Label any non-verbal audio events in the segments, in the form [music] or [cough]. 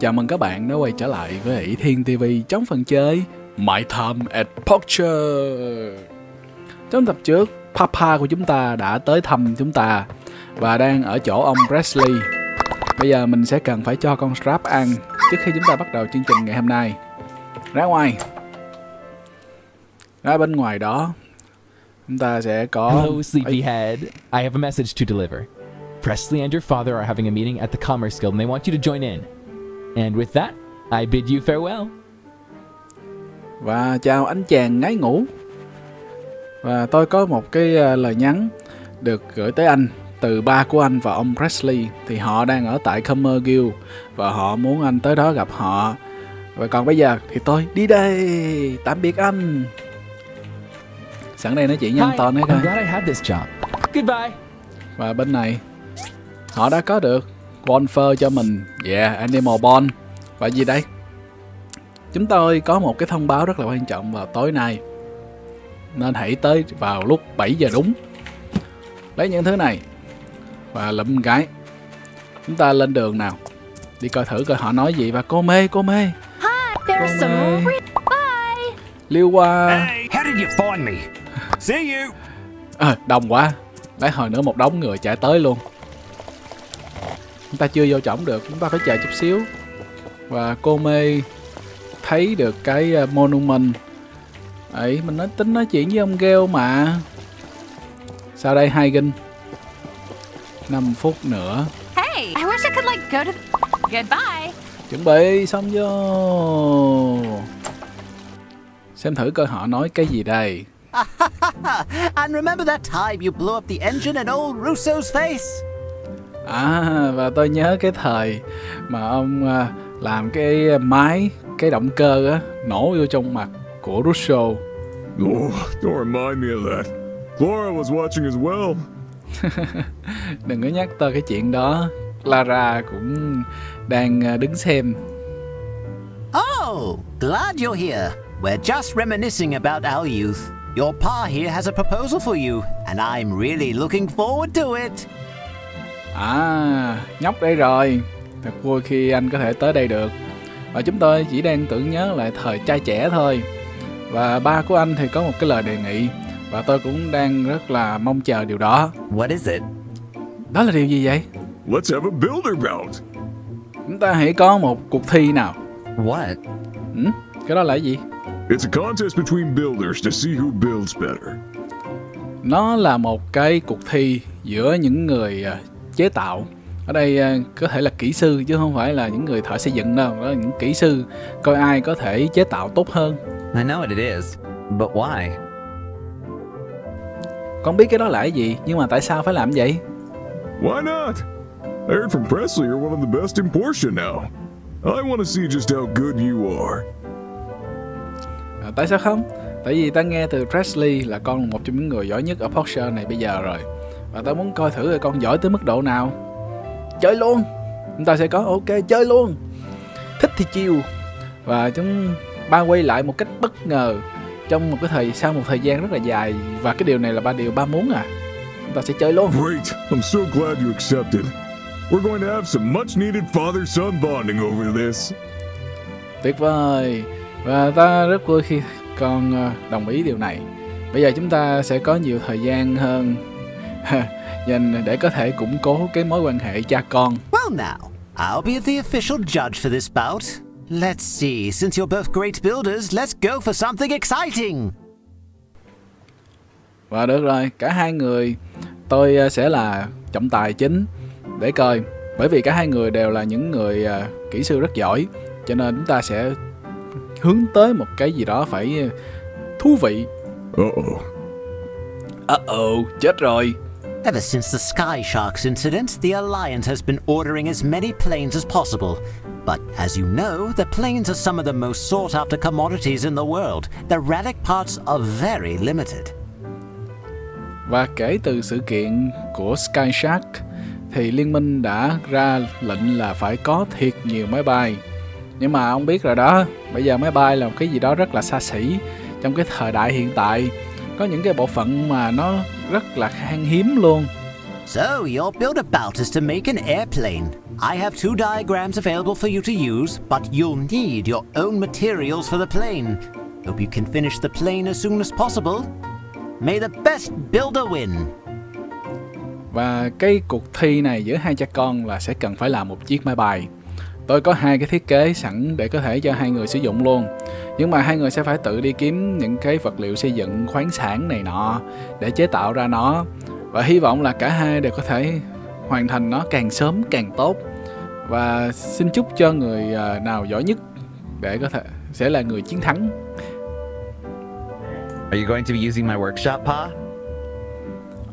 Chào mừng các bạn đã quay trở lại với Ỷ Thiên TV trong phần chơi My Time at Porsche. Trong tập trước, Papa của chúng ta đã tới thăm chúng ta và đang ở chỗ ông Presley. Bây giờ mình sẽ cần phải cho con Strap ăn trước khi chúng ta bắt đầu chương trình ngày hôm nay. Ra ngoài. Ra bên ngoài đó, chúng ta sẽ có... Hello, sleepyhead. I have a message to deliver. Presley and your father are having a meeting at the Commerce Guild and they want you to join in. And with that, I bid you farewell. Và chào anh chàng ngái ngủ. Và tôi có một cái ờ, lời nhắn được gửi tới anh từ ba của anh và ông Presley thì họ đang ở tại Comer Guild và họ muốn anh tới đó gặp họ. Và còn bây giờ thì tôi đi đây. Tạm biệt anh. Sẵn đây nói chuyện nhanh Hi, to nữa I'm coi. Và bên này họ đã có được Bonfer cho mình. Yeah, Animal Bond. Và gì đây? Chúng tôi có một cái thông báo rất là quan trọng vào tối nay. Nên hãy tới vào lúc 7 giờ đúng. Lấy những thứ này và lụm cái. Chúng ta lên đường nào. Đi coi thử coi họ nói gì và cô mê, cô mê. There's some Bye. more. Bye. Liêu qua. Hey, how did you find me? See you. À, đông quá. Lấy hồi nữa một đống người chạy tới luôn. Chúng ta chưa vô trọng được, chúng ta phải chờ chút xíu. Và cô mê thấy được cái uh, monument. Ấy, mình nói tính nói chuyện với ông Gale mà. Sau đây hai ginh. 5 phút nữa. Hey, I wish I could like go to. Goodbye. Chuẩn bị xong vô. Xem thử coi họ nói cái gì đây. [laughs] and remember that time you blew up the engine in old Russo's face? À và tôi nhớ cái thời mà ông à, làm cái máy cái động cơ á nổ vô trong mặt của Russo. Oh, don't remind me of that. Clara was watching as well. [laughs] Đừng có nhắc tới cái chuyện đó. Clara cũng đang à, đứng xem. Oh, glad you're here. We're just reminiscing about our youth. Your pa here has a proposal for you, and I'm really looking forward to it. À, nhóc đây rồi. Thật vui khi anh có thể tới đây được. Và chúng tôi chỉ đang tưởng nhớ lại thời trai trẻ thôi. Và ba của anh thì có một cái lời đề nghị và tôi cũng đang rất là mong chờ điều đó. What is it? Đó là điều gì vậy? Let's have a builder bout. Chúng ta hãy có một cuộc thi nào. What? Ừ? Cái đó là cái gì? It's a contest between builders to see who builds better. Nó là một cái cuộc thi giữa những người à, chế tạo. Ở đây à, có thể là kỹ sư chứ không phải là những người thợ xây dựng đâu, đó là những kỹ sư coi ai có thể chế tạo tốt hơn. I know what it is, but why? Con biết cái đó là cái gì, nhưng mà tại sao phải làm vậy? Why not? I heard from Presley you're one of the best in Porsche now. I want to see just how good you are. À, tại sao không? Tại vì ta nghe từ Presley là con là một trong những người giỏi nhất ở Porsche này bây giờ rồi. Và ta muốn coi thử là con giỏi tới mức độ nào. Chơi luôn! Chúng ta sẽ có ok chơi luôn! Thích thì chiều. Và chúng ba quay lại một cách bất ngờ trong một cái thời sau một thời gian rất là dài và cái điều này là ba điều ba muốn à. Chúng ta sẽ chơi luôn. Great. I'm so glad you accepted. We're going to have some much needed father son bonding over this. Tuyệt vời Và ta rất vui khi con ờ, đồng ý điều này Bây giờ chúng ta sẽ có nhiều thời gian hơn [laughs] dành để có thể củng cố cái mối quan hệ cha con Well, now, I'll be the official judge for this bout. Let's see, since you're both great builders, let's go for something exciting. Và được rồi, cả hai người tôi ờ, sẽ là trọng tài chính để coi Bởi vì cả hai người đều là những người ờ, kỹ sư rất giỏi Cho nên chúng ta sẽ hướng tới một cái gì đó phải ờ, thú vị Uh-oh. Uh-oh, chết rồi Ever since the Sky Sharks incident, the Alliance has been ordering as many planes as possible. But as you know, the planes are some of the most sought after commodities in the world. The relic parts are very limited. Và kể từ sự kiện của Sky Shark, thì liên minh đã ra lệnh là phải có thiệt nhiều máy bay. Nhưng mà ông biết rồi đó, bây giờ máy bay là một cái gì đó rất là xa xỉ trong cái thời đại hiện tại. Có những cái bộ phận mà nó rất là khan hiếm luôn. So, your build about is to make an airplane. I have two diagrams available for you to use, but you'll need your own materials for the plane. Hope you can finish the plane as soon as possible. May the best builder win. Và cái cuộc thi này giữa hai cha con là sẽ cần phải làm một chiếc máy bay. Tôi có hai cái thiết kế sẵn để có thể cho hai người sử dụng luôn. Nhưng mà hai người sẽ phải tự đi kiếm những cái vật liệu xây dựng khoáng sản này nọ để chế tạo ra nó. Và hy vọng là cả hai đều có thể hoàn thành nó càng sớm càng tốt. Và xin chúc cho người à, nào giỏi nhất để có thể sẽ là người chiến thắng. Are you going to be using my workshop, Pa?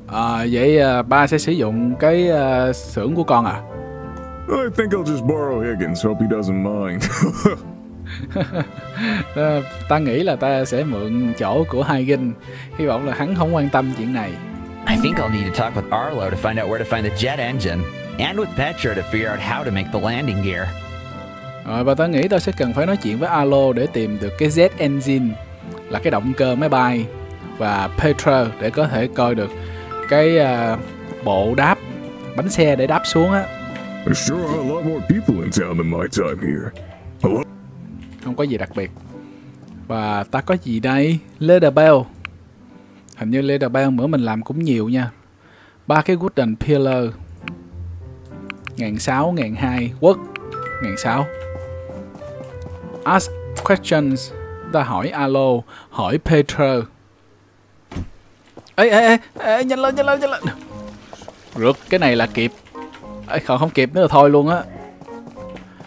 À, vậy à, ba sẽ sử dụng cái à, xưởng của con à? I think I'll just borrow Higgins, hope he doesn't mind. [laughs] [laughs] Ờ, ta nghĩ là ta sẽ mượn chỗ của Hagen hy vọng là hắn không quan tâm chuyện này I think I'll need to talk with Arlo to find out where to find the jet engine, and with Petra to figure out how to make the landing gear. rồi và ta nghĩ tôi sẽ cần phải nói chuyện với Alo để tìm được cái Z engine là cái động cơ máy bay và Petra để có thể coi được cái à, bộ đáp bánh xe để đáp xuống á sure are a lot more people in town than my time here. Hello? Không có gì đặc biệt. Và ta có gì đây? Leather bell hình như leather bell bữa mình làm cũng nhiều nha. Ba cái wooden pillar. Ngàn sáu ngàn hai quất ngàn sáu. Ask questions. Ta hỏi alo hỏi peter. Ê ê ê, ê nhanh lên nhanh lên nhanh lên. Rượt cái này là kịp. Ê, không không kịp nữa là thôi luôn á.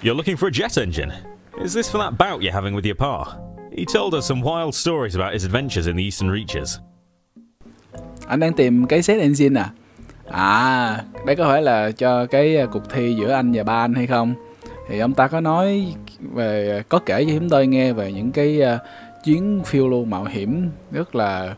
You're looking for a jet engine? Is this for that bout you're having with your pa? He told us some wild stories about his adventures in the Eastern Reaches. anh đang tìm cái set engine à à đây có phải là cho cái uh, cuộc thi giữa anh và ba anh hay không thì ông ta có nói về có kể cho chúng tôi nghe về những cái uh, chuyến phiêu lưu mạo hiểm rất là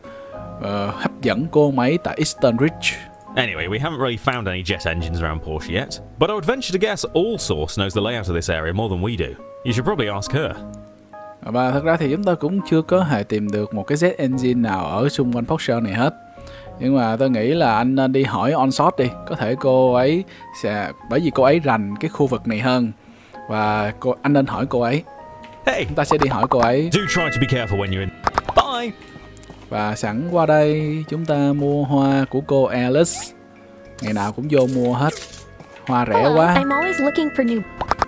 uh, hấp dẫn ông ấy tại Eastern Ridge Anyway, we haven't really found any jet engines around Porsche yet, but I would venture to guess All Source knows the layout of this area more than we do. You should probably ask her. và thật ra thì chúng tôi cũng chưa có hề tìm được một cái jet engine nào ở xung quanh Foxshell này hết. Nhưng mà tôi nghĩ là anh nên đi hỏi onshot đi. Có thể cô ấy sẽ bởi vì cô ấy rành cái khu vực này hơn. Và cô anh nên hỏi cô ấy. Hey, chúng ta sẽ đi hỏi cô ấy. Do try to be careful when you're in. Bye! và sẵn qua đây chúng ta mua hoa của cô Alice. Ngày nào cũng vô mua hết hoa rẻ Hello, quá I'm always looking for new.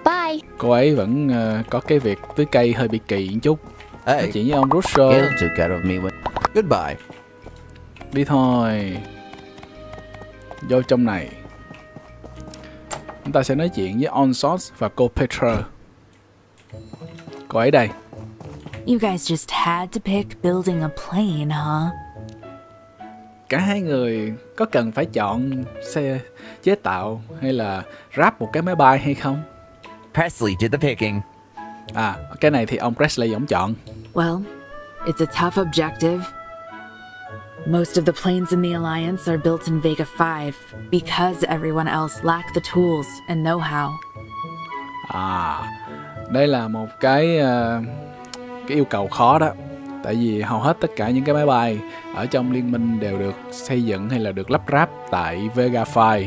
Bye. cô ấy vẫn ờ, có cái việc tưới cây hơi bị kỳ một chút nói Hey, chuyện với ông Russo. Goodbye. đi thôi vô trong này chúng ta sẽ nói chuyện với Onslaught và cô Petra cô ấy đây You guys just had to pick building a plane, huh? Cả hai người có cần phải chọn xe chế tạo hay là ráp một cái máy bay hay không Presley did the picking. à cái này thì ông Presley ông chọn Well, it's a tough objective. Most of the planes in the Alliance are built in Vega 5 because everyone else lacked the tools and know-how. à đây là một cái ờ, cái yêu cầu khó đó tại vì hầu hết tất cả những cái máy bay ở trong liên minh đều được xây dựng hay là được lắp ráp tại Vega 5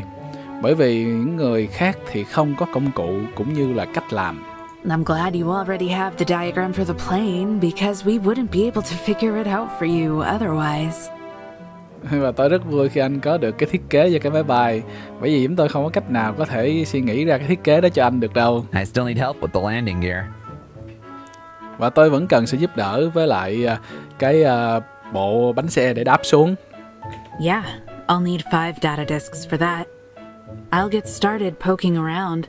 bởi vì những người khác thì không có công cụ cũng như là cách làm I'm glad you already have the diagram for the plane because we wouldn't be able to figure it out for you otherwise. [laughs] và tôi rất vui khi anh có được cái thiết kế cho cái máy bay bởi vì chúng tôi không có cách nào có thể suy nghĩ ra cái thiết kế đó cho anh được đâu I still need help with the landing gear. Và tôi vẫn cần sự giúp đỡ với lại à, cái à, bộ bánh xe để đáp xuống Yeah, I'll need five data disks for that. I'll get started poking around.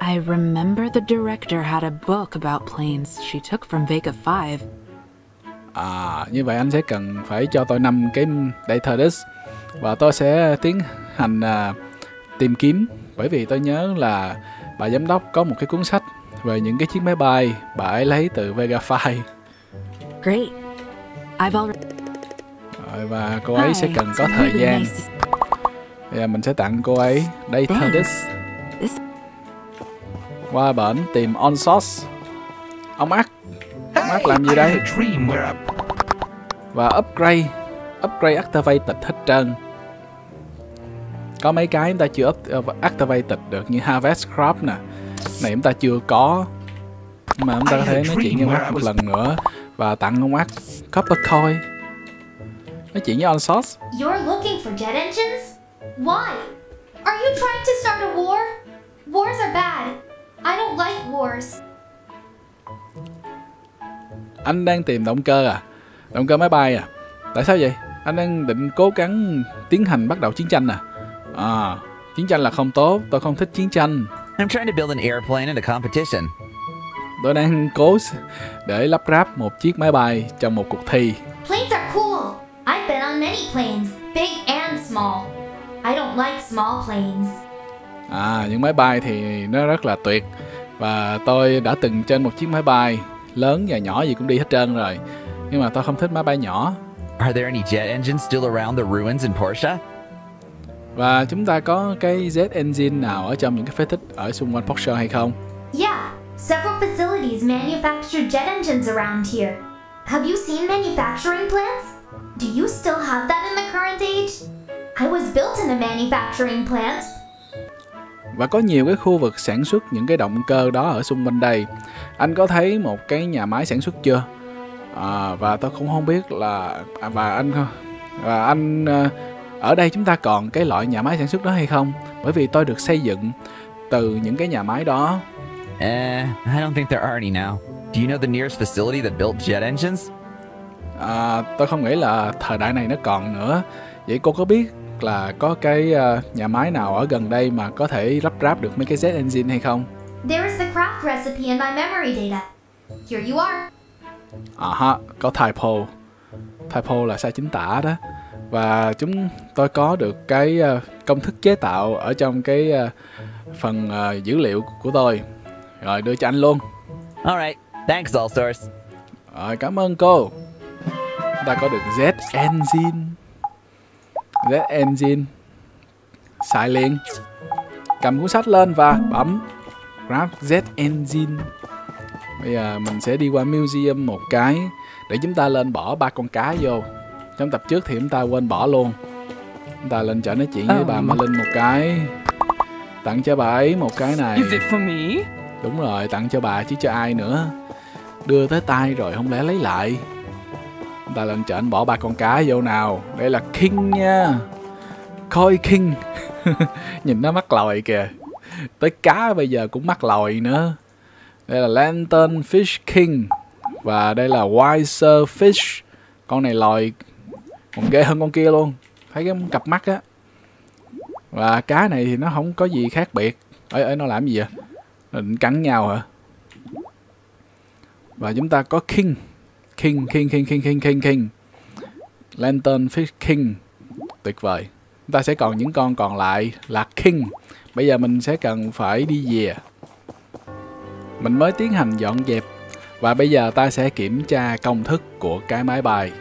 I remember the director had a book about planes she took from Vega 5. À, như vậy anh sẽ cần phải cho tôi 5 cái data disk và tôi sẽ tiến hành à, tìm kiếm bởi vì tôi nhớ là bà giám đốc có một cái cuốn sách về những cái chiếc máy bay bà ấy lấy từ Vega 5 Great. I've already. Rồi, và cô ấy sẽ cần có thời gian. Bây giờ mình sẽ tặng cô ấy data Thanks. disk This qua bển tìm on source ông ác ông ác làm gì đây? Và upgrade upgrade activated hết trơn. Có mấy cái chúng ta chưa up, uh, activated được như harvest crop nè này chúng ta chưa có nhưng mà chúng ta có thể nói chuyện với ông Ác một lần nữa và tặng ông Ác copper coin nói chuyện với on source You're looking for jet engines? Why? Are you trying to start a war? Wars are bad. I don't like wars. anh đang tìm động cơ à động cơ máy bay à tại sao vậy anh đang định cố gắng tiến hành bắt đầu chiến tranh à à chiến tranh là không tốt tôi không thích chiến tranh I'm trying to build an airplane in a competition. tôi đang cố để lắp ráp một chiếc máy bay trong một cuộc thi Planes are cool. I've been on many planes, big and small. I don't like small planes. à những máy bay thì nó rất là tuyệt và tôi đã từng trên một chiếc máy bay lớn và nhỏ gì cũng đi hết trơn rồi nhưng mà tôi không thích máy bay nhỏ Are there any jet engines still around the ruins in Portia? Và chúng ta có cái Z engine nào ở trong những cái phế tích ở xung quanh Porsche hay không Yeah, several facilities manufacture jet engines around here. Have you seen manufacturing plants? Do you still have that in the current age? I was built in a manufacturing plant. và có nhiều cái khu vực sản xuất những cái động cơ đó ở xung quanh đây anh có thấy một cái nhà máy sản xuất chưa à, và tôi cũng không biết là à, và anh và anh ờ, ở đây chúng ta còn cái loại nhà máy sản xuất đó hay không bởi vì tôi được xây dựng từ những cái nhà máy đó Eh, I don't think there are any now. Do you know the nearest facility that built jet engines? à, tôi không nghĩ là thời đại này nó còn nữa vậy cô có biết là có cái ờ, nhà máy nào ở gần đây mà có thể lắp ráp được mấy cái Z engine hay không There is the craft recipe in my memory data. Here you are. À ha, có typo. Typo là sai chính tả đó. Và chúng tôi có được cái ờ, công thức chế tạo ở trong cái ờ, phần ờ, dữ liệu của tôi. Rồi đưa cho anh luôn. Alright, thanks, All Source. Rồi cảm ơn cô. Ta có được Z engine. Z engine. Xài liền. Cầm cuốn sách lên và bấm Grab Z engine. Bây giờ mình sẽ đi qua museum một cái để chúng ta lên bỏ ba con cá vô. Trong tập trước thì chúng ta quên bỏ luôn. Chúng ta lên chợ nói chuyện với bà mà lên một cái. Tặng cho bà ấy một cái này. Is it for me? Đúng rồi, tặng cho bà chứ cho ai nữa. Đưa tới tay rồi không lẽ lấy lại. Chúng ta lên trển bỏ ba con cá vô nào. Đây là King nha. Coi King. [laughs] Nhìn nó mắc lòi kìa. Tới cá bây giờ cũng mắc lòi nữa. Đây là Lantern Fish King. Và đây là Wiser Fish. Con này lòi còn ghê hơn con kia luôn. Thấy cái cặp mắt á. Và cá này thì nó không có gì khác biệt. ở ở nó làm gì vậy? Nó định cắn nhau hả? Và chúng ta có King. King, King, King, King, King, King, King. Lantern Fish King. Tuyệt vời. Chúng ta sẽ còn những con còn lại là King. Bây giờ mình sẽ cần phải đi về. Mình mới tiến hành dọn dẹp. Và bây giờ ta sẽ kiểm tra công thức của cái máy bay.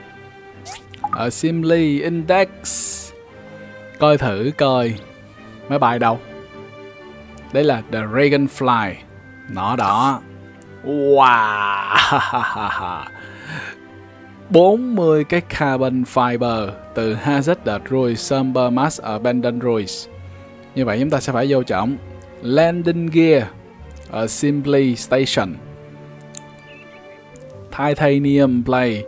Ở Simly Index. Coi thử coi máy bay đâu. Đây là The Dragonfly. Nó đó. Wow. [laughs] 40 cái carbon fiber từ Hazard the somber Summer Mass Abandoned Ruins. Như vậy chúng ta sẽ phải vô trọng Landing Gear ở Simply Station. Titanium Plate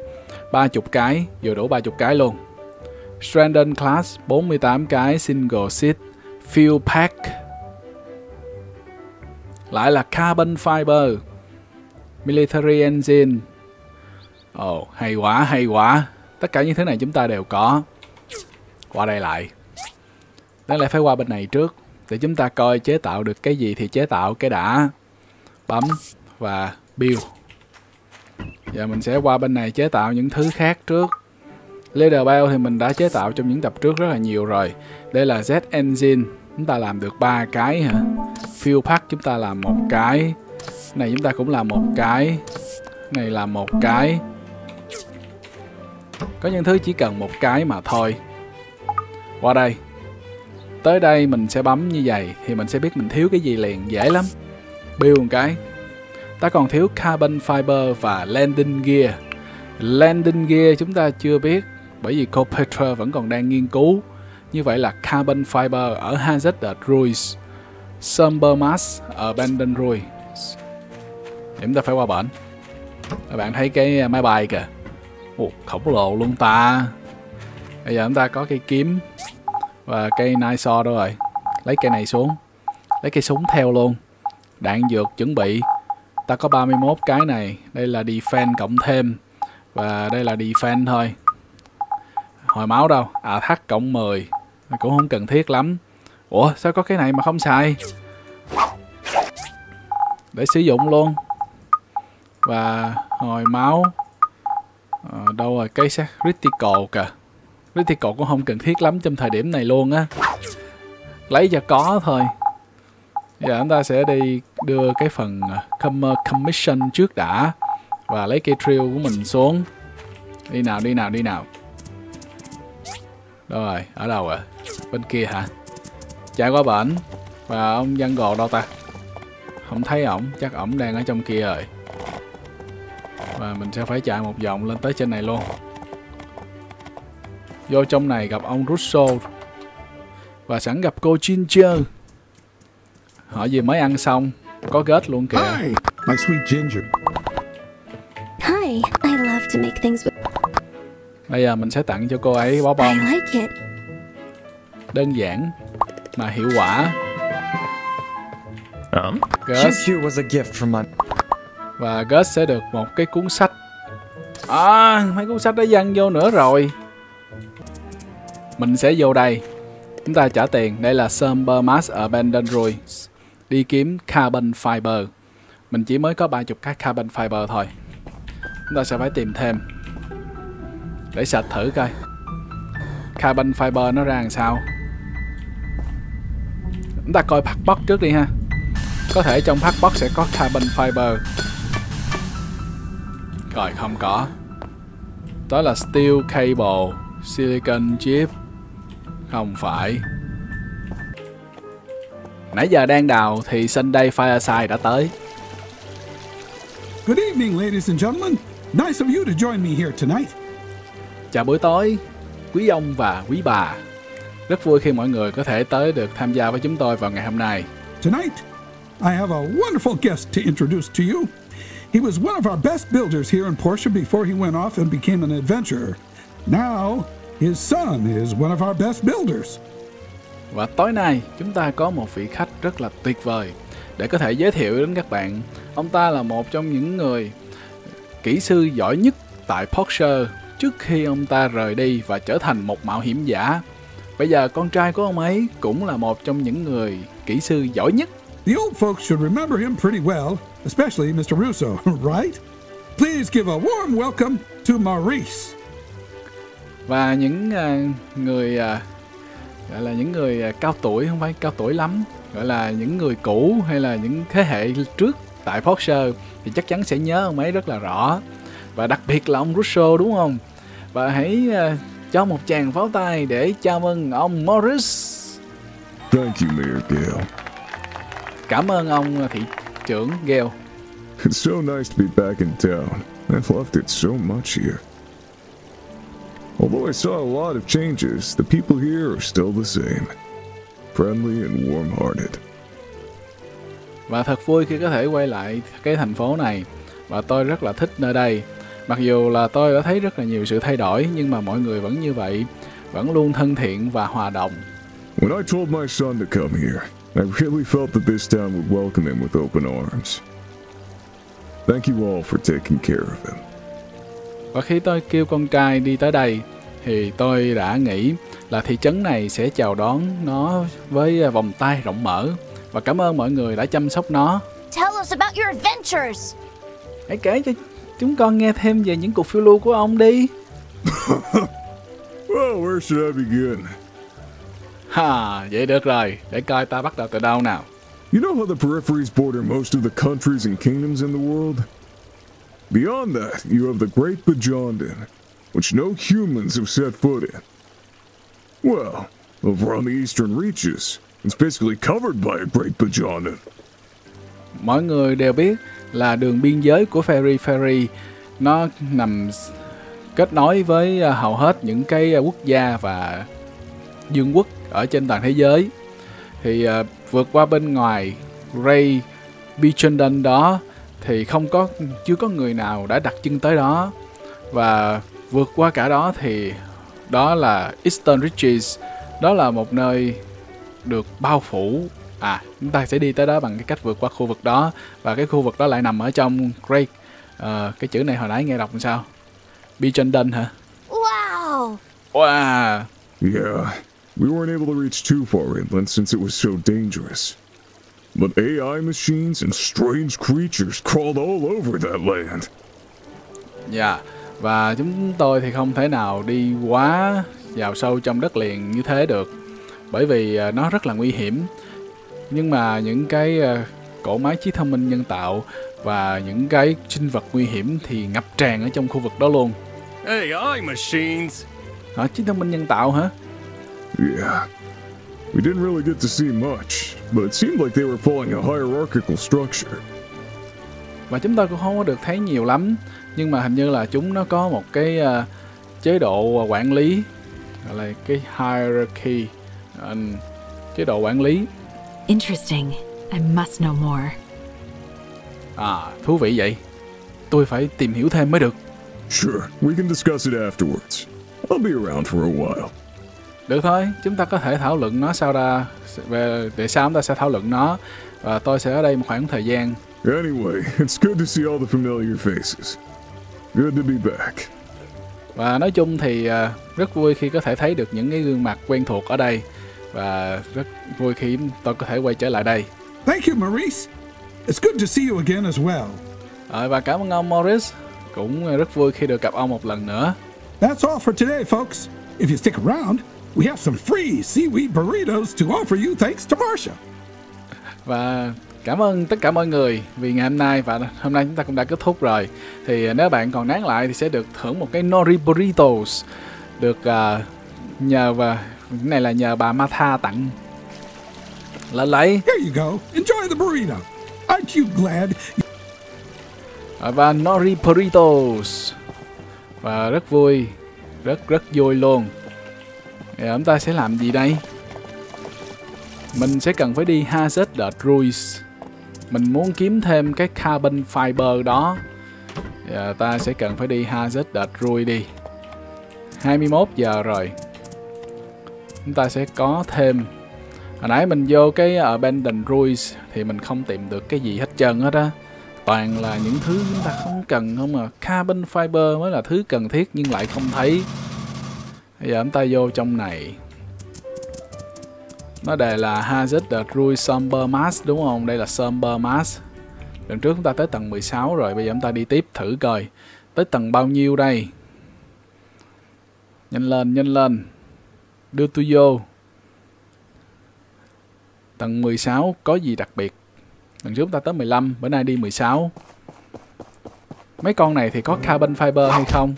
30 cái, vừa đủ 30 cái luôn. Stranded Class 48 cái single seat fuel pack. Lại là carbon fiber military engine. Ồ oh, hay quá hay quá. Tất cả những thứ này chúng ta đều có. Qua đây lại. Đáng lẽ phải qua bên này trước để chúng ta coi chế tạo được cái gì thì chế tạo cái đã. Bấm và build giờ mình sẽ qua bên này chế tạo những thứ khác trước. Leader Bell thì mình đã chế tạo trong những tập trước rất là nhiều rồi. Đây là Z Engine, chúng ta làm được ba cái hả? Fuel Pack chúng ta làm một cái. Này, chúng ta cũng làm một cái. Này là một cái. Có những thứ chỉ cần một cái mà thôi. Qua đây. Tới đây mình sẽ bấm như vậy thì mình sẽ biết mình thiếu cái gì liền, dễ lắm. Build một cái ta còn thiếu carbon fiber và landing gear landing gear chúng ta chưa biết bởi vì Copetra vẫn còn đang nghiên cứu Như vậy là Carbon Fiber ở Hazard Ruins, Sumbermas ở Bandon Ruiz. Chúng ta phải qua bển. Các bạn thấy cái à, máy bay kìa. Ồ, khổng lồ luôn ta. Bây giờ chúng ta có cây kiếm và cây nai so đó rồi. Lấy cây này xuống. Lấy cây súng theo luôn. Đạn dược chuẩn bị. Ta có 31 cái này. Đây là defense cộng thêm. Và đây là defense thôi. Hồi máu đâu? À thắt cộng 10. Cũng không cần thiết lắm. Ủa sao có cái này mà không xài? Để sử dụng luôn. Và hồi máu. À, đâu rồi cái xác critical kìa. Critical cũng không cần thiết lắm trong thời điểm này luôn á. Lấy cho có thôi. Giờ chúng ta sẽ đi đưa cái phần à, à, commission trước đã và lấy cây trail của mình xuống. Đi nào, đi nào, đi nào. Đâu rồi, ở đâu rồi Bên kia hả? Chạy qua bển. Và ông dân gò đâu ta? Không thấy ổng, chắc ổng đang ở trong kia rồi. Và mình sẽ phải chạy một vòng lên tới trên này luôn. Vô trong này gặp ông Russo. Và sẵn gặp cô Ginger. Họ vừa mới ăn xong, có gết luôn kìa. Hi, my sweet Ginger. Hi, I love to make things with... Bây giờ mình sẽ tặng cho cô ấy bó bông. I like it. Đơn giản mà hiệu quả. Um, Gus. Was a gift from my... Và Gus sẽ được một cái cuốn sách. À, mấy cuốn sách đã dăng vô nữa rồi. Mình sẽ vô đây. Chúng ta trả tiền. Đây là Sumber Mass Abandoned Ruins. Đi kiếm Carbon Fiber. Mình chỉ mới có 30 cái Carbon Fiber thôi. Chúng ta sẽ phải tìm thêm. Để sạch thử coi. Carbon Fiber nó ra làm sao. Chúng ta coi Packbox trước đi ha. Có thể trong Packbox sẽ có Carbon Fiber. Rồi không có. Đó là Steel Cable, Silicon Chip. Không phải. Nãy giờ đang đào thì Sunday Fireside đã tới. Good evening, ladies and gentlemen. Nice of you to join me here tonight. Chào buổi tối, quý ông và quý bà. Rất vui khi mọi người có thể tới được tham gia với chúng tôi vào ngày hôm nay. Tonight, I have a wonderful guest to introduce to you. He was one of our best builders here in Porsche before he went off and became an adventurer. Now, his son is one of our best builders. Và tối nay chúng ta có một vị khách rất là tuyệt vời để có thể giới thiệu đến các bạn. Ông ta là một trong những người kỹ sư giỏi nhất tại Porsche trước khi ông ta rời đi và trở thành một mạo hiểm giả. Bây giờ con trai của ông ấy cũng là một trong những người kỹ sư giỏi nhất. The old folks should remember him pretty well, especially Mr. Russo, [laughs] right? Please give a warm welcome to Maurice. Và những uh, người uh, gọi là những người uh, cao tuổi không phải cao tuổi lắm, gọi là những người cũ hay là những thế hệ trước tại Porsche thì chắc chắn sẽ nhớ ông ấy rất là rõ. Và đặc biệt là ông Russo đúng không? Và hãy uh, cho một tràng pháo tay để chào mừng ông Morris. Thank you, Mayor Gale. Cảm ơn ông thị trưởng Gale. It's so nice to be back in town. I've loved it so much here. Although I saw a lot of changes, the people here are still the same. Friendly and warm-hearted. Và thật vui khi có thể quay lại cái thành phố này. Và tôi rất là thích nơi đây. Mặc dù là tôi đã thấy rất là nhiều sự thay đổi, nhưng mà mọi người vẫn như vậy, vẫn luôn thân thiện và hòa đồng. When I told my son to come here, I really felt that this town would welcome him with open arms. Thank you all for taking care of him. Và khi tôi kêu con trai đi tới đây, thì tôi đã nghĩ là thị trấn này sẽ chào đón nó với vòng tay rộng mở. Và cảm ơn mọi người đã chăm sóc nó. Tell us about your adventures. Hãy kể cho chúng con nghe thêm về những cuộc phiêu lưu của ông đi. [laughs] Well, where should I begin? Ha, vậy được rồi. Để coi ta bắt đầu từ đâu nào. You know how the peripheries border most of the countries and kingdoms in the world? Beyond that, you have the Great Bajondan, which no humans have set foot in. Well, over on the eastern reaches, it's basically covered by a Great Bajondan. Mọi người đều biết là đường biên giới của Ferry Ferry nó nằm kết nối với à, hầu hết những cái à, quốc gia và dương quốc ở trên toàn thế giới thì uh, vượt qua bên ngoài Ray Bichondan đó thì không có chưa có người nào đã đặt chân tới đó. Và vượt qua cả đó thì đó là Eastern Ridges đó là một nơi được bao phủ. À chúng ta sẽ đi tới đó bằng cái cách vượt qua khu vực đó. Và cái khu vực đó lại nằm ở trong Great uh, cái chữ này hồi nãy nghe đọc làm sao? Bichenden hả? Wow! wow! Yeah, we weren't able to reach too far inland since it was so dangerous. But AI machines and strange creatures crawled all over that land. Dạ, yeah. và chúng tôi thì không thể nào đi quá vào sâu trong đất liền như thế được bởi vì uh, nó rất là nguy hiểm. Nhưng mà những cái uh, cỗ máy trí thông minh nhân tạo và những cái sinh vật nguy hiểm thì ngập tràn ở trong khu vực đó luôn. AI machines. Hả? Trí thông minh nhân tạo hả? Yeah. We didn't really get to see much, but it seemed like they were following a hierarchical structure. Và chúng ta cũng không có được thấy nhiều lắm, nhưng mà hình như là chúng nó có một cái uh, chế độ quản lý gọi là cái hierarchy, uh, chế độ quản lý. Interesting. I must know more. À, thú vị vậy. Tôi phải tìm hiểu thêm mới được. Sure, we can discuss it afterwards. I'll be around for a while. Được thôi, chúng ta có thể thảo luận nó sau ra về để sao chúng ta sẽ thảo luận nó và tôi sẽ ở đây một khoảng thời gian. Anyway, it's good to see all the familiar faces. Good to be back. Và nói chung thì uh, rất vui khi có thể thấy được những cái gương mặt quen thuộc ở đây và rất vui khi tôi có thể quay trở lại đây. Thank you, Maurice. It's good to see you again as well. À, và cảm ơn ông Morris. Cũng rất vui khi được gặp ông một lần nữa. That's all for today, folks. If you stick around, we have some free seaweed burritos to offer you thanks to Marsha. Và cảm ơn tất cả mọi người vì ngày hôm nay và hôm nay chúng ta cũng đã kết thúc rồi. Thì nếu bạn còn nán lại thì sẽ được thưởng một cái nori burritos được uh, nhờ và cái này là nhờ bà Martha tặng. Lên lấy. Here you go. Enjoy the burrito. Aren't you glad? À, và nori burritos và rất vui, rất rất vui luôn. Thì chúng ta sẽ làm gì đây? Mình sẽ cần phải đi Hazard the Druids Mình muốn kiếm thêm cái carbon fiber đó. Giờ ta sẽ cần phải đi Hazard the Ruins đi 21 giờ rồi. Chúng ta sẽ có thêm. Hồi nãy mình vô cái Abandoned Ruins Thì mình không tìm được cái gì hết trơn hết á. Toàn là những thứ chúng ta không cần không à. Carbon fiber mới là thứ cần thiết nhưng lại không thấy. Bây giờ chúng ta vô trong này nó đề là Hazard the Rui Somber Mask đúng không? Đây là Somber Mask. Lần trước chúng ta tới tầng 16 rồi, bây giờ chúng ta đi tiếp thử coi. Tới tầng bao nhiêu đây? Nhanh lên, nhanh lên. Đưa tôi vô. Tầng 16 có gì đặc biệt? Lần trước chúng ta tới 15, bữa nay đi 16. Mấy con này thì có carbon fiber hay không?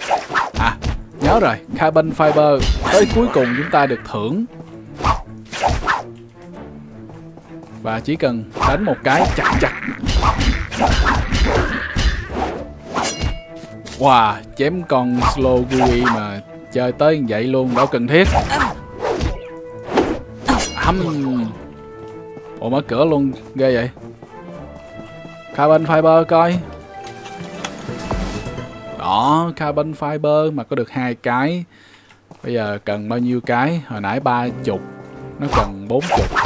Nhớ rồi, carbon fiber. Tới cuối cùng chúng ta được thưởng. Và chỉ cần đánh một cái chặt chặt. Wow, chém con slow Gui mà chơi tới như vậy luôn, đâu cần thiết. Hâm. Ủa mở cửa luôn, ghê vậy. Carbon fiber coi. Đó, carbon fiber mà có được hai cái. Bây giờ cần bao nhiêu cái? Hồi nãy ba chục Nó cần bốn chục.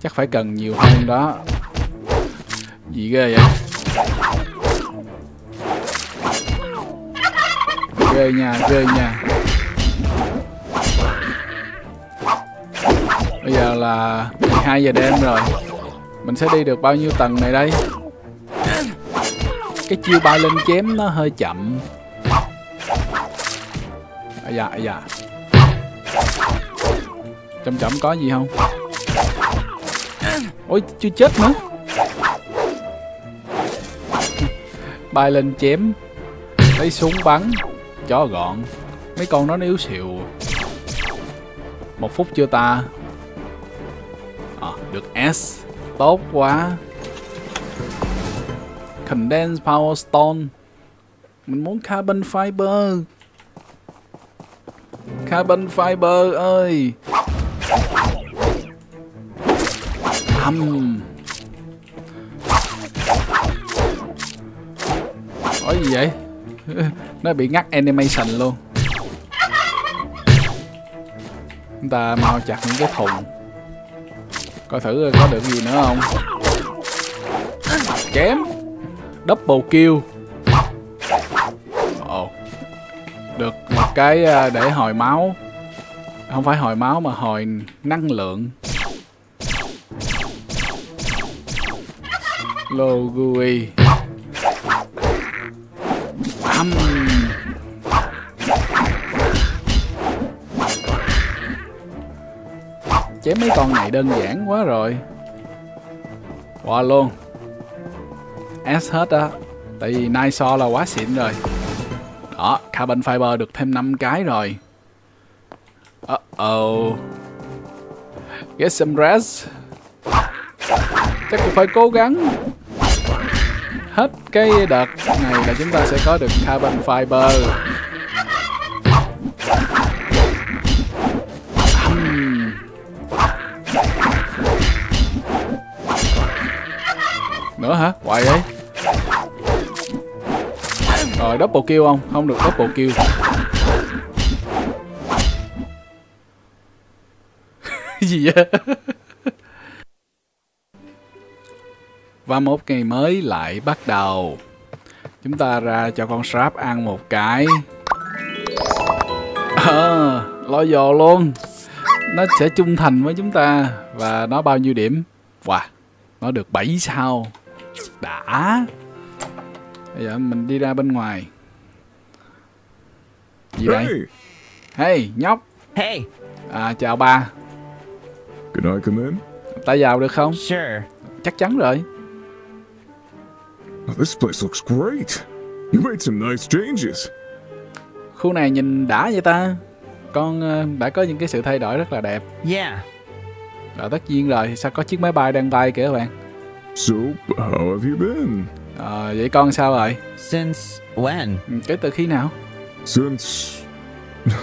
Chắc phải cần nhiều hơn đó. Gì ghê vậy? Ghê nha, ghê nha. Bây giờ là 12 giờ đêm rồi. Mình sẽ đi được bao nhiêu tầng này đây? Cái chiêu bay lên chém nó hơi chậm. À dạ, à dạ. Chậm chậm có gì không? Ôi chưa chết nữa. Bay lên chém Lấy súng bắn Chó gọn. Mấy con nó yếu xìu. Một phút chưa ta? À, Được S. Tốt quá. Condensed Power Stone. Mình muốn Carbon Fiber. Carbon fiber ơi. Hầm. Ủa gì vậy? [laughs] Nó bị ngắt animation luôn. Chúng ta mau chặt những cái thùng. Coi thử có được gì nữa không? Kém. Double kill. Ồ. Được một cái à, để hồi máu. Không phải hồi máu mà hồi năng lượng. Logui. Bam Chém mấy con này đơn giản quá rồi. Qua luôn. S hết á. Tại vì Niso là quá xịn rồi. Đó, Carbon Fiber được thêm 5 cái rồi. Uh oh Get some rest. Chắc cũng phải cố gắng. Hết cái đợt này là chúng ta sẽ có được Carbon Fiber. Uhm. Nữa hả? Hoài vậy? Rồi double kill không? Không được double kill [laughs] gì vậy? Và một ngày mới lại bắt đầu. Chúng ta ra cho con Shrap ăn một cái. À, lo dò luôn. Nó sẽ trung thành với chúng ta. Và nó bao nhiêu điểm? Wow, nó được 7 sao. Đã. Giờ mình đi ra bên ngoài. Gì đây? Hey, Hey, nhóc. Hey, À, chào ba. can I come in? Ta vào được không? sure. Chắc chắn rồi. Oh, this place looks great. You made some nice changes. Khu này nhìn đã vậy ta. Con ờ, đã có những cái sự thay đổi rất là đẹp. Yeah. Rồi tất nhiên rồi, sao có chiếc máy bay đang bay kìa các bạn. So, how have you been? Ờ, vậy con sao rồi? Since when? Ừ, Kể từ khi nào? Since. [laughs]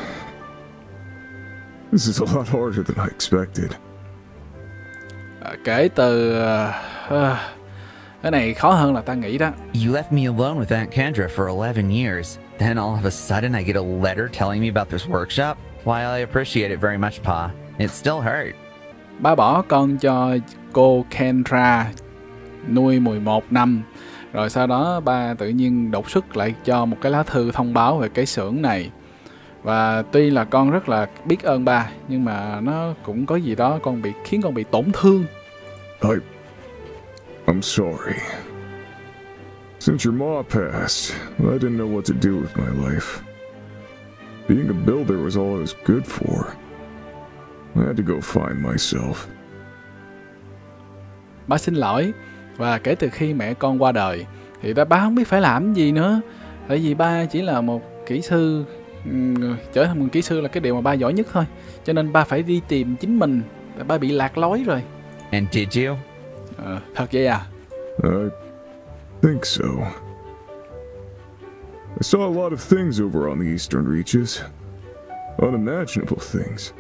this is a lot harder than I expected. Ờ, kể từ... ờ, cái này khó hơn là ta nghĩ đó. You left me alone with Aunt Kendra for 11 years. Then all of a sudden I get a letter telling me about this workshop. While I appreciate it very much, Pa, it still hurt. Ba bỏ con cho cô Kendra nuôi 11 năm. Rồi sau đó ba tự nhiên đột xuất lại cho một cái lá thư thông báo về cái xưởng này. Và tuy là con rất là biết ơn ba, nhưng mà nó cũng có gì đó con bị khiến con bị tổn thương. I. I'm sorry. Since your ma passed, I didn't know what to do with my life. Being a builder was all I was good for. I had to go find myself. Ba xin lỗi và kể từ khi mẹ con qua đời thì ta ba không biết phải làm gì nữa. Tại vì ba chỉ là một kỹ sư trở thành một kỹ sư là cái điều mà ba giỏi nhất thôi. Cho nên ba phải đi tìm chính mình. Tại ba bị lạc lối rồi. And did you? Ờ, thật vậy à? I think so. I saw a lot of things over on the eastern reaches. Unimaginable things.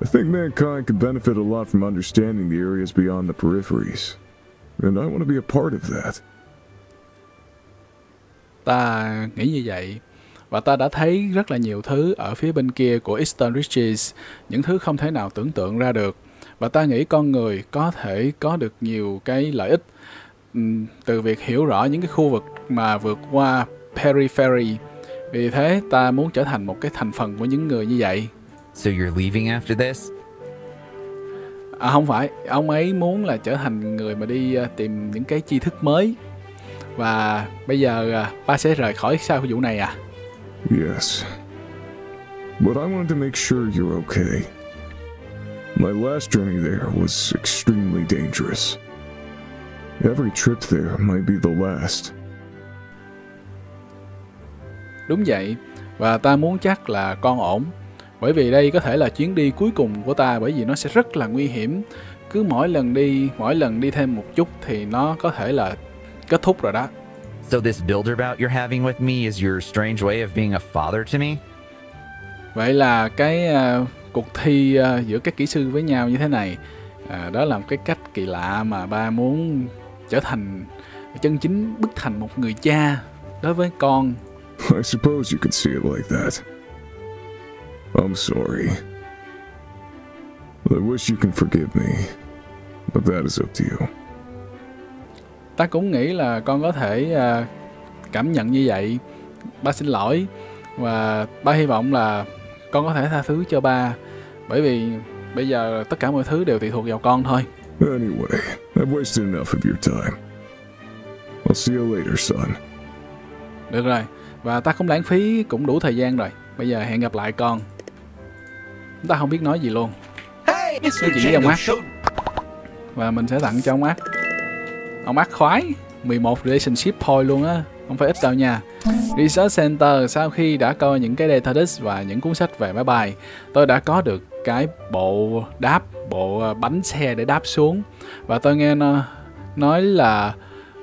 I think mankind could benefit a lot from understanding the areas beyond the peripheries. And I want to be a part of that. Ta nghĩ như vậy. Và ta đã thấy rất là nhiều thứ ở phía bên kia của Eastern Reaches, những thứ không thể nào tưởng tượng ra được. Và ta nghĩ con người có thể có được nhiều cái lợi ích từ việc hiểu rõ những cái khu vực mà vượt qua periphery. Vì thế ta muốn trở thành một cái thành phần của những người như vậy. So you're leaving after this? À không phải, ông ấy muốn là trở thành người mà đi à, tìm những cái tri thức mới. Và bây giờ à, ba sẽ rời khỏi sau vụ này à? Yes. But I wanted to make sure you're okay. My last journey there was extremely dangerous. Every trip there might be the last. Đúng vậy, và ta muốn chắc là con ổn. Bởi vì đây có thể là chuyến đi cuối cùng của ta bởi vì nó sẽ rất là nguy hiểm. Cứ mỗi lần đi, mỗi lần đi thêm một chút thì nó có thể là kết thúc rồi đó. So this builder bout you're having with me is your strange way of being a father to me? vậy là cái uh, cuộc thi uh, giữa các kỹ sư với nhau như thế này uh, đó là một cái cách kỳ lạ mà ba muốn trở thành chân chính bức thành một người cha đối với con I suppose you could see it like that. I'm sorry. I wish you can forgive me, but that is up to you. ta cũng nghĩ là con có thể uh, cảm nhận như vậy ba xin lỗi và ba hy vọng là con có thể tha thứ cho ba bởi vì bây giờ tất cả mọi thứ đều tùy thuộc vào con thôi Anyway, I've wasted enough of your time. I'll see you later, son. được rồi và ta không lãng phí cũng đủ thời gian rồi bây giờ hẹn gặp lại con chúng ta không biết nói gì luôn. Hey, nói chuyện với ông mắt và mình sẽ tặng cho ông mắt ông mắt khoái 11 relationship point luôn á. Không phải ít đâu nha. Research Center sau khi đã coi những cái data disk và những cuốn sách về máy bay tôi đã có được cái bộ đáp bộ ờ, bánh xe để đáp xuống. Và tôi nghe nó nói là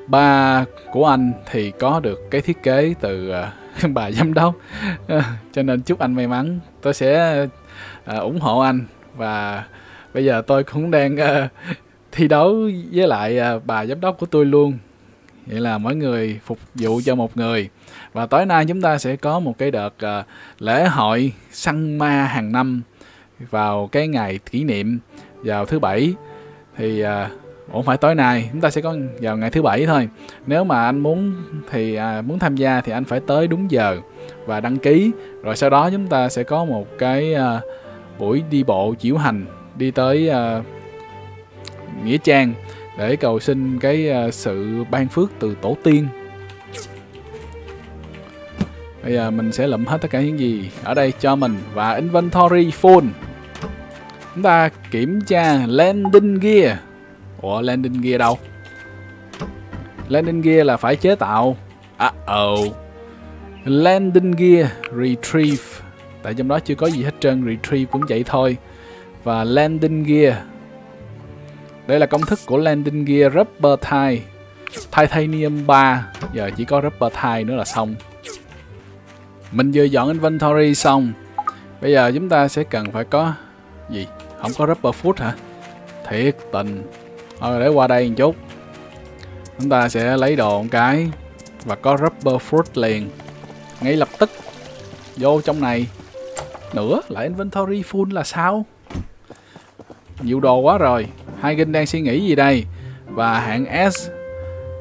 ba của anh thì có được cái thiết kế từ ờ, [laughs] bà giám đốc. Ờ, cho nên chúc anh may mắn. Tôi sẽ À, ủng hộ anh. Và bây giờ tôi cũng đang ờ, thi đấu với lại ờ, bà giám đốc của tôi luôn. Vậy là mỗi người phục vụ cho một người. Và tối nay chúng ta sẽ có một cái đợt ờ, lễ hội săn ma hàng năm vào cái ngày kỷ niệm vào thứ bảy. Thì à, ủa phải tối nay chúng ta sẽ có vào ngày thứ bảy thôi. Nếu mà anh muốn thì à, muốn tham gia thì anh phải tới đúng giờ và đăng ký. Rồi sau đó chúng ta sẽ có một cái à, buổi đi bộ diễu hành đi tới uh, nghĩa trang để cầu xin cái uh, sự ban phước từ tổ tiên. Bây giờ mình sẽ lụm hết tất cả những gì ở đây cho mình và inventory full chúng ta kiểm tra landing gear. Ủa landing gear đâu? Landing gear là phải chế tạo. À oh landing gear retrieve tại trong đó chưa có gì hết trơn retrieve cũng vậy thôi. Và landing gear. Đây là công thức của landing gear rubber tie. Titanium 3 giờ chỉ có rubber tie nữa là xong. Mình vừa dọn inventory xong. Bây giờ chúng ta sẽ cần phải có gì? Không có rubber foot hả? Thiệt tình. Thôi, để qua đây một chút. Chúng ta sẽ lấy đồ một cái và có rubber foot liền. Ngay lập tức. Vô trong này nữa là inventory full là sao? Nhiều đồ quá rồi. Hai kinh đang suy nghĩ gì đây? Và hạng S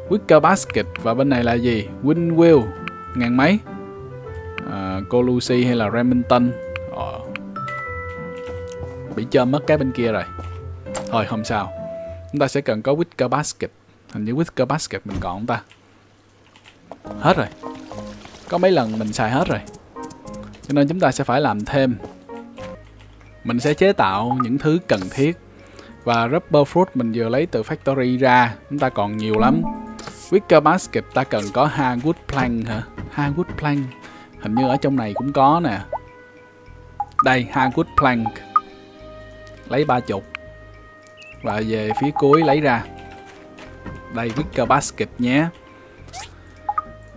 Wicker Basket. Và bên này là gì? Wind Wheel. Ngàn mấy? À, Colusi hay là Remington? Ờ. bị chơm mất cái bên kia rồi. Thôi không sao. Chúng ta sẽ cần có Wicker Basket. Hình như Wicker Basket mình còn không ta. Hết rồi. Có mấy lần mình xài hết rồi cho nên chúng ta sẽ phải làm thêm. Mình sẽ chế tạo những thứ cần thiết. Và rubber fruit mình vừa lấy từ factory ra, chúng ta còn nhiều lắm. Wicker basket ta cần có hardwood plank hả? Hardwood plank. Hình như ở trong này cũng có nè. Đây, hardwood plank. Lấy ba chục. Và về phía cuối lấy ra. Đây, wicker basket nhé.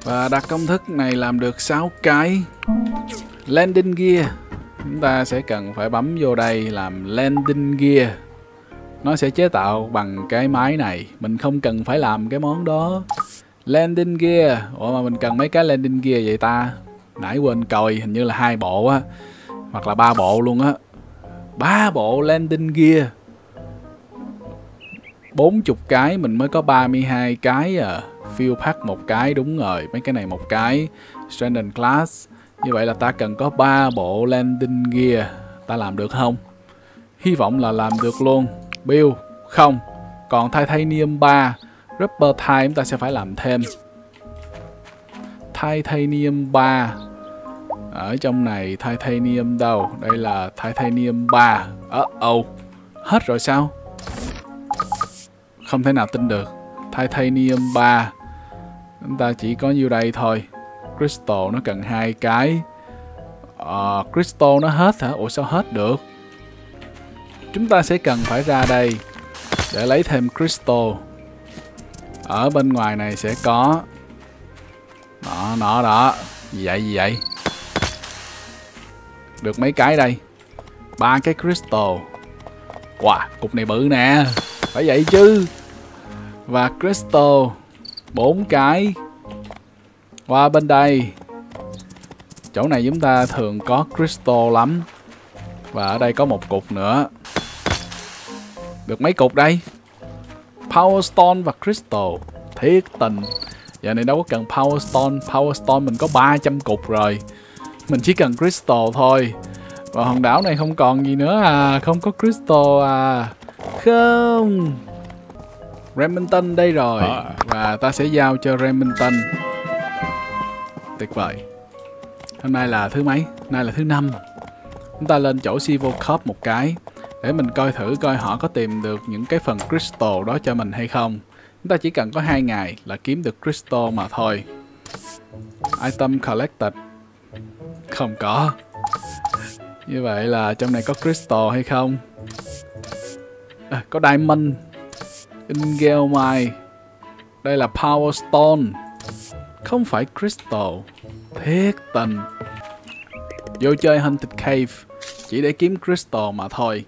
Và đặt công thức này làm được 6 cái landing gear. Chúng ta sẽ cần phải bấm vô đây làm landing gear. Nó sẽ chế tạo bằng cái máy này. Mình không cần phải làm cái món đó. Landing gear. Ủa mà mình cần mấy cái landing gear vậy ta? Nãy quên coi, hình như là hai bộ á. Hoặc là ba bộ luôn á. Ba bộ landing gear. 40 cái, mình mới có 32 cái à. Fuel pack một cái, đúng rồi. Mấy cái này một cái. Stranded class như vậy là ta cần có 3 bộ landing gear. Ta làm được không? Hy vọng là làm được luôn. Bill, không. Còn titanium 3 rubber tie chúng ta sẽ phải làm thêm. Titanium 3 ở trong này titanium đâu? Đây là titanium 3 uh oh hết rồi sao? Không thể nào tin được. Titanium 3 chúng ta chỉ có nhiêu đây thôi crystal nó cần hai cái. Uh, crystal nó hết hả? Ủa sao hết được? Chúng ta sẽ cần phải ra đây để lấy thêm crystal. Ở bên ngoài này sẽ có. Đó đó đó. Gì vậy gì vậy? Được mấy cái đây? Ba cái crystal. Wow cục này bự nè. Phải vậy chứ. Và crystal bốn cái qua bên đây chỗ này chúng ta thường có crystal lắm. Và ở đây có một cục nữa. Được mấy cục đây? Power stone và crystal. Thiết tình. Giờ này đâu có cần power stone. Power stone mình có 300 cục rồi. Mình chỉ cần crystal thôi. Và hòn đảo này không còn gì nữa à. Không có crystal à. Không. Remington đây rồi. Và ta sẽ giao cho Remington tuyệt vời. Hôm nay là thứ mấy? Hôm nay là thứ năm. Chúng ta lên chỗ Civil Cup một cái để mình coi thử coi họ có tìm được những cái phần crystal đó cho mình hay không. Chúng ta chỉ cần có hai ngày là kiếm được crystal mà thôi. Item collected. Không có. Như vậy là trong này có crystal hay không? À, có diamond. Ingelmai đây là power stone không phải crystal. Thiết tình. Vô chơi hunted cave. Chỉ để kiếm crystal mà thôi.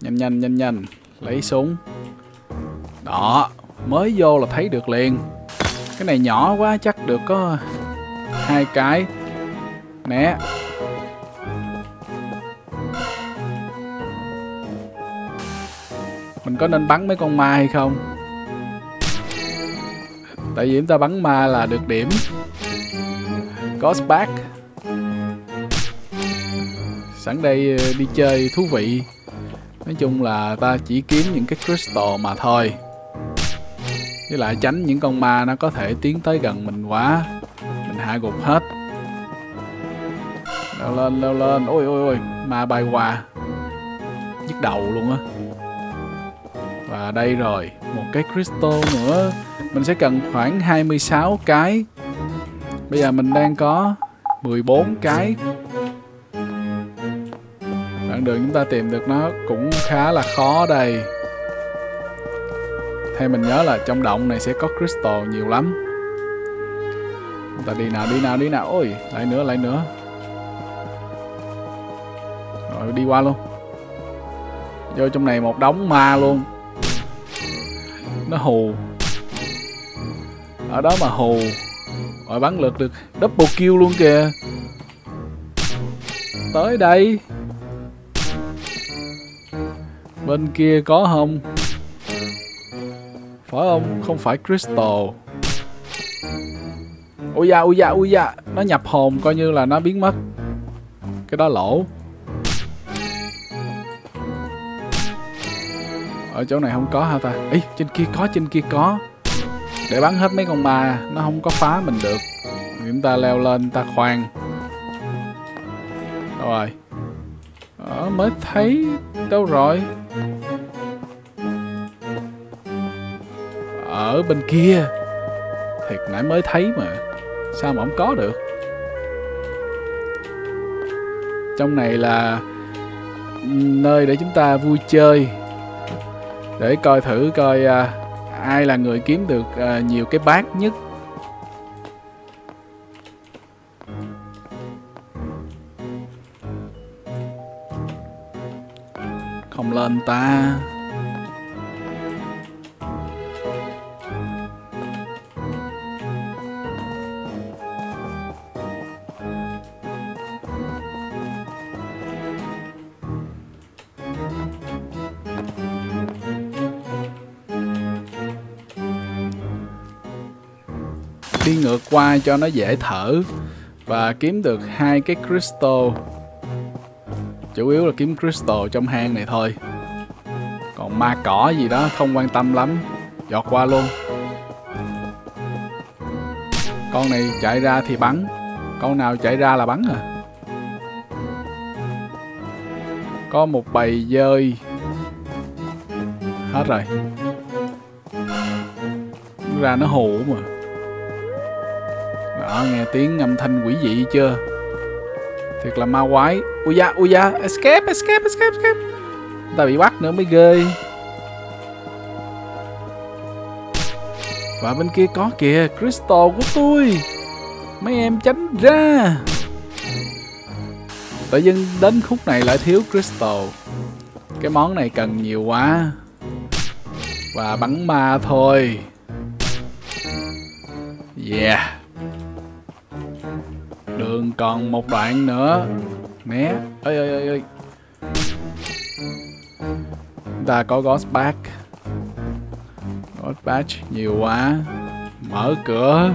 Nhanh nhanh nhanh nhanh. Lấy súng. Đó. Mới vô là thấy được liền. Cái này nhỏ quá, chắc được có hai cái. Nè. mình có nên bắn mấy con ma hay không? Tại vì chúng ta bắn ma là được điểm. Ghost back. Sẵn đây ờ, đi chơi thú vị. Nói chung là ta chỉ kiếm những cái crystal mà thôi. Với lại tránh những con ma nó có thể tiến tới gần mình quá. Mình hạ gục hết. Leo lên leo lên. Ôi ôi ôi. Ma bay qua. Nhức đầu luôn á. Và đây rồi một cái crystal nữa. Mình sẽ cần khoảng 26 cái. Bây giờ mình đang có 14 cái. Đoạn đường chúng ta tìm được nó cũng khá là khó đây. Theo mình nhớ là trong động này sẽ có crystal nhiều lắm. Chúng ta đi nào đi nào đi nào. Ôi, lại nữa lại nữa. Rồi, đi qua luôn. Vô trong này một đống ma luôn nó hù. Ở đó mà hù. Rồi bắn lượt được. Double kill luôn kìa. Tới đây. Bên kia có không? Phải không? Không phải crystal. Ui da ui da ui da. Nó nhập hồn coi như là nó biến mất. Cái đó lỗ. Ở chỗ này không có hả ta? Ý trên kia có, trên kia có. Để bắn hết mấy con ma, nó không có phá mình được. Chúng ta leo lên, ta khoan. Đâu rồi. Ở mới thấy đâu rồi? Ở bên kia. Thiệt nãy mới thấy mà. Sao mà không có được? Trong này là nơi để chúng ta vui chơi để coi thử coi à, ai là người kiếm được à, nhiều cái bát nhất. Không lên ta. Qua cho nó dễ thở và kiếm được hai cái crystal. Chủ yếu là kiếm crystal trong hang này thôi. Còn ma cỏ gì đó không quan tâm lắm, giọt qua luôn. Con này chạy ra thì bắn. Con nào chạy ra là bắn à? Có một bầy dơi. Hết rồi. Ra nó hù mà đó nghe tiếng âm thanh quỷ dị chưa? Thiệt là ma quái. Ui da ui da, escape escape escape escape. Ta bị bắt nữa mới ghê. Và bên kia có kìa, crystal của tôi. Mấy em tránh ra. Tự dưng đến khúc này lại thiếu crystal. Cái món này cần nhiều quá. Và bắn ma thôi. Yeah đường còn một đoạn nữa. Mé. ơi ơi ơi ơi chúng ta có ghost back ghost badge nhiều quá. Mở cửa.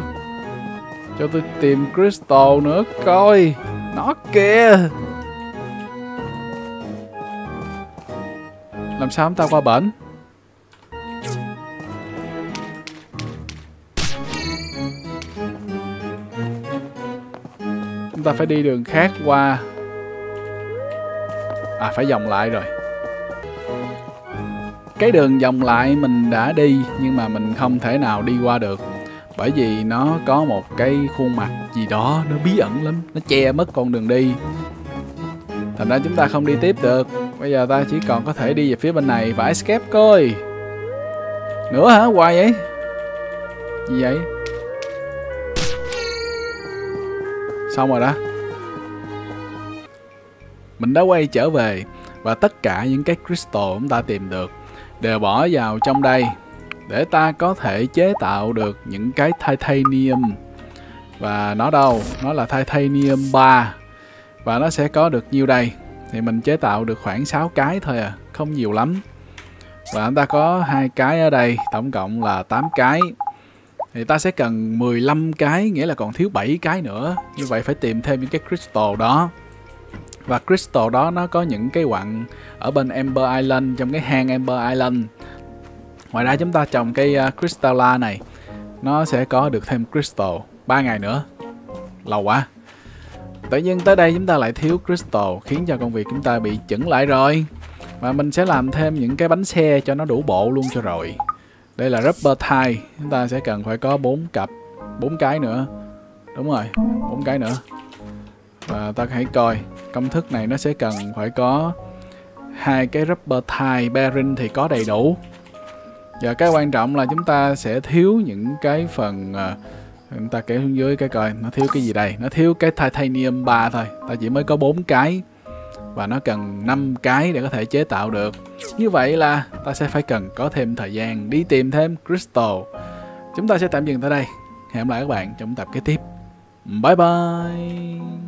Cho tôi tìm crystal nữa coi. Nó kìa. Làm sao chúng ta qua bển? Ta phải đi đường khác qua. À phải vòng lại rồi. Cái đường vòng lại mình đã đi, nhưng mà mình không thể nào đi qua được, bởi vì nó có một cái khuôn mặt gì đó, nó bí ẩn lắm, nó che mất con đường đi. Thành ra chúng ta không đi tiếp được. Bây giờ ta chỉ còn có thể đi về phía bên này và escape coi nữa hả? Hoài vậy? Gì vậy? Xong rồi đó. Mình đã quay trở về và tất cả những cái crystal chúng ta tìm được đều bỏ vào trong đây để ta có thể chế tạo được những cái titanium. Và nó đâu? Nó là titanium 3 và nó sẽ có được nhiêu đây? Thì mình chế tạo được khoảng 6 cái thôi à không nhiều lắm. Và chúng ta có hai cái ở đây, tổng cộng là 8 cái thì ta sẽ cần 15 cái nghĩa là còn thiếu 7 cái nữa. Như vậy phải tìm thêm những cái crystal đó. Và crystal đó nó có những cái quặng ở bên Ember Island trong cái hang Ember Island. Ngoài ra chúng ta trồng cây à, uh, Crystalla này. Nó sẽ có được thêm crystal 3 ngày nữa. Lâu quá. Tự nhiên tới đây chúng ta lại thiếu crystal khiến cho công việc chúng ta bị chững lại rồi. Và mình sẽ làm thêm những cái bánh xe cho nó đủ bộ luôn cho rồi đây là rubber tie. Chúng ta sẽ cần phải có bốn cặp bốn cái nữa. Đúng rồi bốn cái nữa. Và ta hãy coi công thức này nó sẽ cần phải có hai cái rubber tie bearing thì có đầy đủ. Và cái quan trọng là chúng ta sẽ thiếu những cái phần uh, chúng ta kéo xuống dưới cái coi nó thiếu cái gì đây? Nó thiếu cái titanium 3 thôi. Ta chỉ mới có bốn cái và nó cần 5 cái để có thể chế tạo được. Như vậy là ta sẽ phải cần có thêm thời gian đi tìm thêm crystal. Chúng ta sẽ tạm dừng tại đây. Hẹn gặp lại các bạn trong tập kế tiếp. Bye bye.